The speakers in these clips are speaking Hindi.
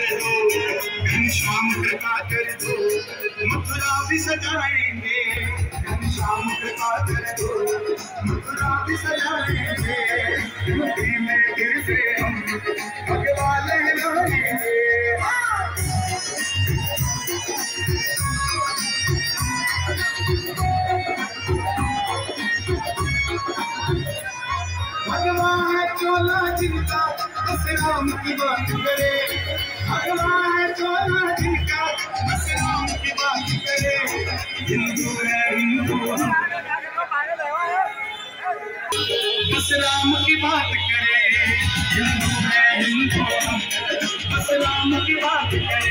कर दो घनश्याम कृपा कर दो मथुरा भी सजाएँगे घनश्याम कृपा कर दो मथुरा भी सजाएँगे यूपी में गिर हम है चोला जिनका बस राम की बात करे। भगवान है चोला जिनका बस राम की बात करे। हिंदू है, हिंदू बस राम की बात करे। हिंदू है, हिंदू बस राम की बात करे।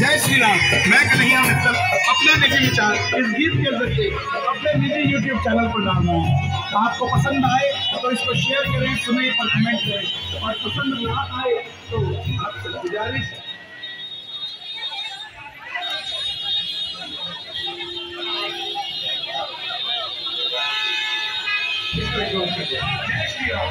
जय श्री राम। मैं कन्हैया मित्तल, अपना निजी विचार इस गीत के ज़रिए अपने निजी यूट्यूब चैनल पर डाल रहा हूँ। आपको पसंद आए तो इसको शेयर करें, सुने और कमेंट करें। और पसंद ना आए तो आपसे गुजारिश। जय श्री राम।